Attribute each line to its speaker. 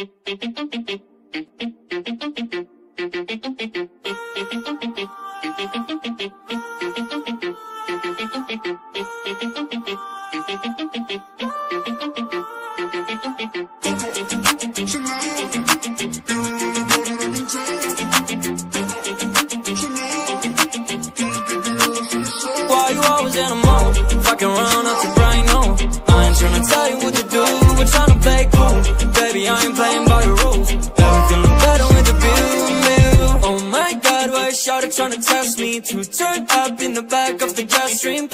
Speaker 1: Why you always in a mood? Fucking around up Baby, I ain't playing by the rules. Everything look better with the view Oh my god, why is Shawty to test me To turn up in the back of the jet stream